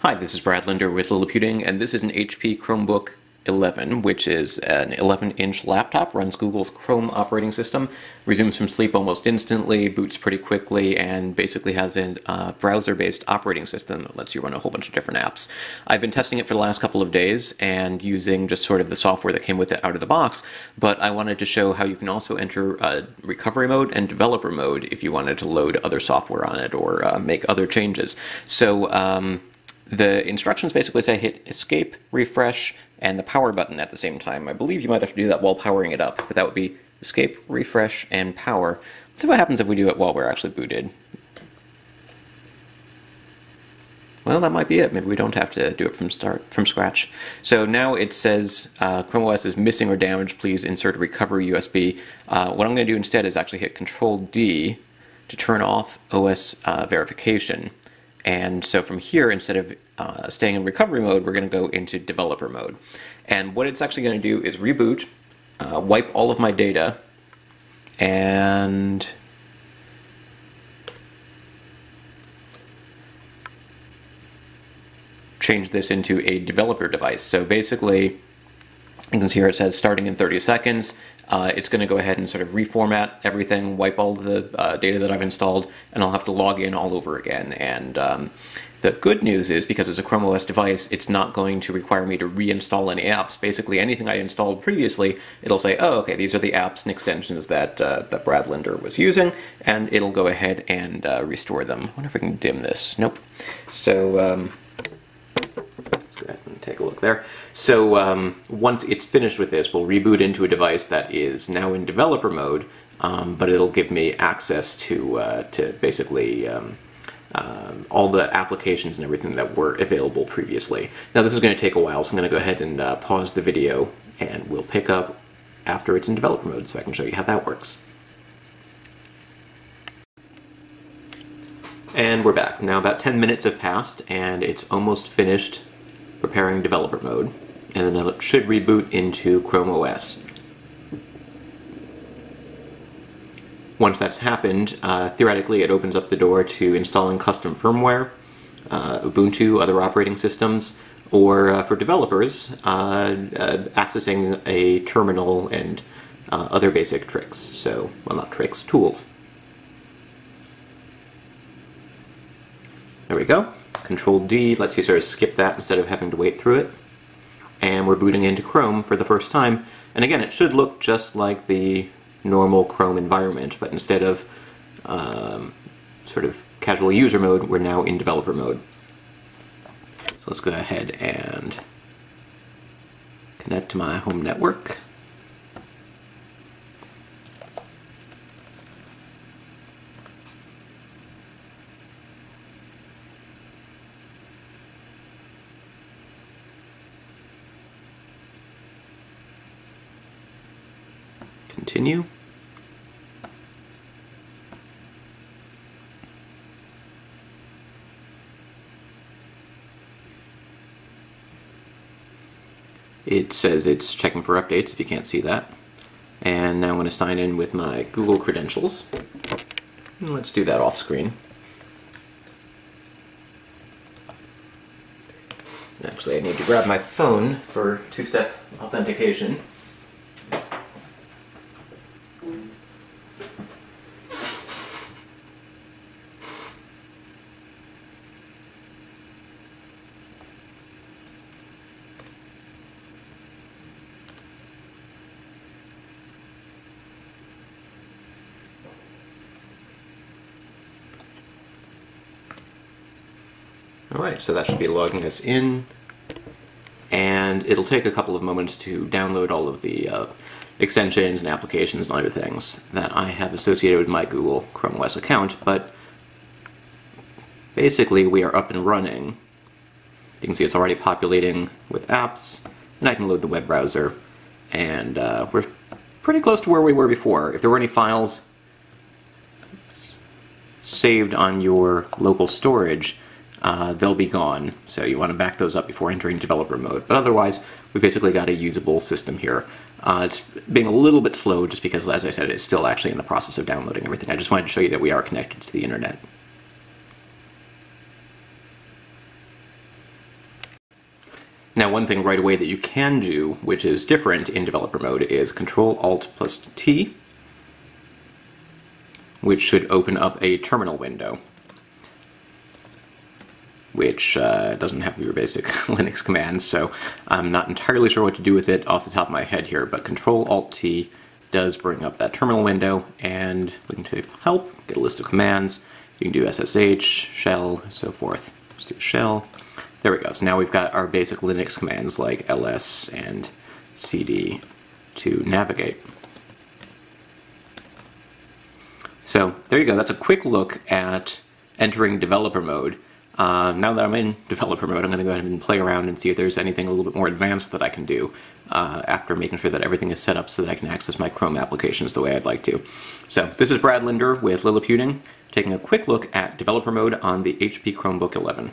Hi, this is Brad Linder with Liliputing, and this is an HP Chromebook 11, which is an 11-inch laptop, runs Google's Chrome operating system, resumes from sleep almost instantly, boots pretty quickly, and basically has a uh, browser-based operating system that lets you run a whole bunch of different apps. I've been testing it for the last couple of days and using just sort of the software that came with it out of the box, but I wanted to show how you can also enter uh, recovery mode and developer mode if you wanted to load other software on it or uh, make other changes. So um, the instructions basically say hit escape, refresh, and the power button at the same time. I believe you might have to do that while powering it up, but that would be escape, refresh, and power. Let's see what happens if we do it while we're actually booted. Well, that might be it. Maybe we don't have to do it from start from scratch. So now it says uh, Chrome OS is missing or damaged. Please insert a recovery USB. Uh, what I'm going to do instead is actually hit Control D to turn off OS uh, verification. And so from here, instead of uh, staying in recovery mode, we're going to go into developer mode. And what it's actually going to do is reboot, uh, wipe all of my data, and change this into a developer device. So basically, you can see here it says starting in 30 seconds. Uh, it's going to go ahead and sort of reformat everything, wipe all the uh, data that I've installed, and I'll have to log in all over again. And um, the good news is, because it's a Chrome OS device, it's not going to require me to reinstall any apps. Basically, anything I installed previously, it'll say, oh, okay, these are the apps and extensions that, uh, that Brad Linder was using, and it'll go ahead and uh, restore them. I wonder if I can dim this. Nope. So, um, take a look there. So um, once it's finished with this, we'll reboot into a device that is now in developer mode, um, but it'll give me access to, uh, to basically um, uh, all the applications and everything that were available previously. Now this is going to take a while, so I'm going to go ahead and uh, pause the video and we'll pick up after it's in developer mode so I can show you how that works. And we're back. Now about 10 minutes have passed and it's almost finished preparing developer mode, and then it should reboot into Chrome OS. Once that's happened, uh, theoretically it opens up the door to installing custom firmware, uh, Ubuntu, other operating systems, or uh, for developers, uh, uh, accessing a terminal and uh, other basic tricks. So, well, not tricks, tools. There we go. Control D lets you sort of skip that instead of having to wait through it. And we're booting into Chrome for the first time. And again, it should look just like the normal Chrome environment, but instead of um, sort of casual user mode, we're now in developer mode. So let's go ahead and connect to my home network. Continue. It says it's checking for updates if you can't see that. And now I'm going to sign in with my Google credentials. Let's do that off screen. Actually, I need to grab my phone for two-step authentication. Alright, so that should be logging us in. And it'll take a couple of moments to download all of the uh, extensions and applications and other things that I have associated with my Google Chrome OS account, but basically we are up and running. You can see it's already populating with apps, and I can load the web browser, and uh, we're pretty close to where we were before. If there were any files saved on your local storage, uh, they'll be gone. So you want to back those up before entering developer mode. But otherwise, we basically got a usable system here. Uh, it's being a little bit slow just because, as I said, it's still actually in the process of downloading everything. I just wanted to show you that we are connected to the internet. Now, one thing right away that you can do, which is different in developer mode, is Control Alt plus T, which should open up a terminal window, which uh, doesn't have your basic Linux commands, so I'm not entirely sure what to do with it off the top of my head here, but Control Alt T does bring up that terminal window, and we can help, get a list of commands. You can do SSH, shell, so forth. Let's do shell. There we go. So now we've got our basic Linux commands like ls and cd to navigate. So there you go. That's a quick look at entering developer mode. Uh, now that I'm in developer mode, I'm going to go ahead and play around and see if there's anything a little bit more advanced that I can do uh, after making sure that everything is set up so that I can access my Chrome applications the way I'd like to. So this is Brad Linder with Liliputing, taking a quick look at developer mode on the HP Chromebook 11.